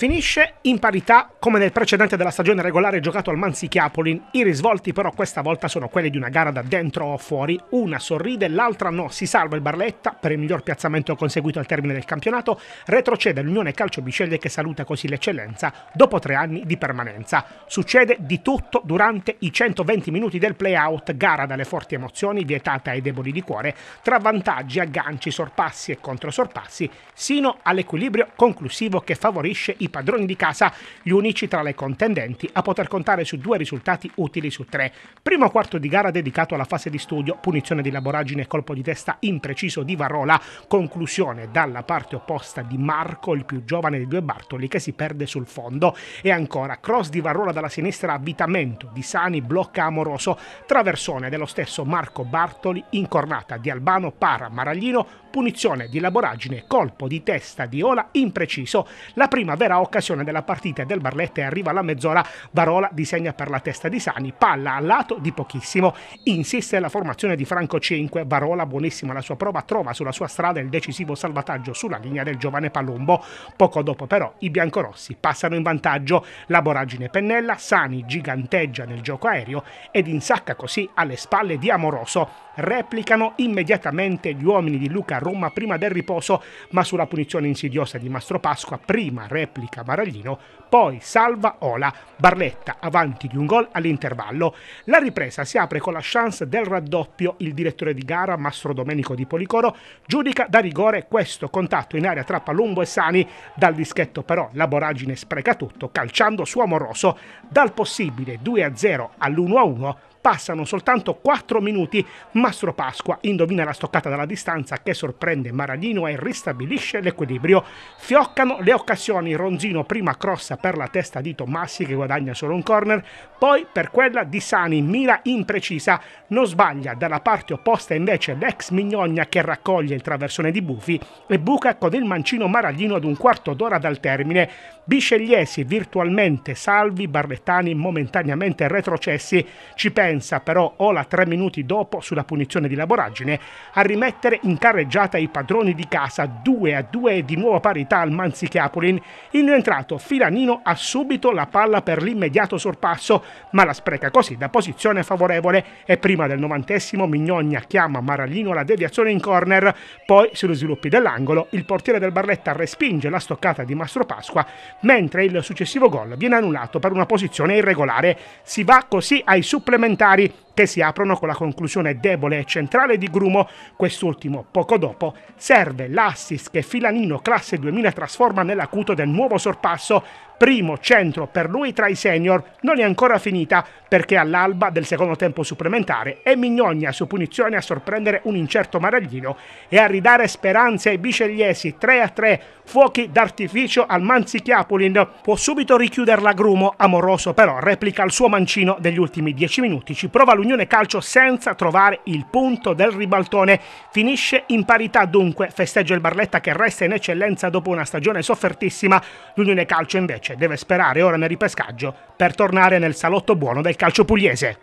Finisce in parità come nel precedente della stagione regolare giocato al Manzichiapolin. I risvolti però questa volta sono quelli di una gara da dentro o fuori. Una sorride, l'altra no. Si salva il Barletta per il miglior piazzamento conseguito al termine del campionato. Retrocede l'Unione Calcio Biceglie che saluta così l'eccellenza dopo tre anni di permanenza. Succede di tutto durante i 120 minuti del play-out, gara dalle forti emozioni, vietata ai deboli di cuore, tra vantaggi, agganci, sorpassi e controsorpassi, sino all'equilibrio conclusivo che favorisce i padroni di casa, gli unici tra le contendenti a poter contare su due risultati utili su tre. Primo quarto di gara dedicato alla fase di studio, punizione di laboragine e colpo di testa impreciso di Varola, conclusione dalla parte opposta di Marco, il più giovane dei due Bartoli, che si perde sul fondo. E ancora, cross di Varola dalla sinistra, avvitamento di Sani, blocca amoroso, traversone dello stesso Marco Bartoli, incornata di Albano para Maraglino, punizione di laboragine, colpo di testa di Ola impreciso. La prima vera occasione della partita del Barletta e arriva alla mezz'ora, Varola disegna per la testa di Sani, palla al lato di pochissimo, insiste la formazione di Franco 5, Varola buonissima la sua prova, trova sulla sua strada il decisivo salvataggio sulla linea del giovane Palumbo, poco dopo però i biancorossi passano in vantaggio, la boragine pennella, Sani giganteggia nel gioco aereo ed insacca così alle spalle di Amoroso, replicano immediatamente gli uomini di Luca Roma prima del riposo, ma sulla punizione insidiosa di Mastro Pasqua prima replica Maraglino, poi salva Ola, Barletta avanti di un gol all'intervallo. La ripresa si apre con la chance del raddoppio, il direttore di gara Mastro Domenico di Policoro giudica da rigore questo contatto in area tra Palumbo e Sani, dal dischetto però la Boragine spreca tutto calciando su Amoroso, dal possibile 2-0 all'1-1 Passano soltanto 4 minuti, Mastro Pasqua indovina la stoccata dalla distanza che sorprende Maraglino e ristabilisce l'equilibrio. Fioccano le occasioni, Ronzino prima crossa per la testa di Tommassi che guadagna solo un corner, poi per quella di Sani, mira imprecisa, non sbaglia dalla parte opposta invece l'ex Mignogna che raccoglie il traversone di Bufi e buca con il mancino Maraglino ad un quarto d'ora dal termine. Biscegliesi virtualmente salvi, Barlettani momentaneamente retrocessi, ci pensa però Ola tre minuti dopo sulla punizione di laboragine a rimettere in carreggiata i padroni di casa 2 a 2 di nuova parità al Manzichiapolin. Il rientrato Filanino ha subito la palla per l'immediato sorpasso, ma la spreca così da posizione favorevole e prima del novantesimo Mignogna chiama Maraglino la deviazione in corner, poi sugli sviluppi dell'angolo il portiere del Barletta respinge la stoccata di Mastro Pasqua, mentre il successivo gol viene annullato per una posizione irregolare. Si va così ai supplementari parlamentari che si aprono con la conclusione debole e centrale di Grumo. Quest'ultimo, poco dopo, serve l'assist che Filanino classe 2000 trasforma nell'acuto del nuovo sorpasso primo centro per lui tra i senior non è ancora finita perché all'alba del secondo tempo supplementare è Mignogna su punizione a sorprendere un incerto Maraglino e a ridare speranze ai bicegliesi 3 a 3 fuochi d'artificio al Manzichiapolin può subito richiuderla Grumo amoroso però replica il suo mancino degli ultimi 10 minuti. Ci prova l'Unione Calcio senza trovare il punto del ribaltone. Finisce in parità dunque festeggia il Barletta che resta in eccellenza dopo una stagione soffertissima. l'Unione Calcio invece deve sperare ora nel ripescaggio per tornare nel salotto buono del calcio pugliese.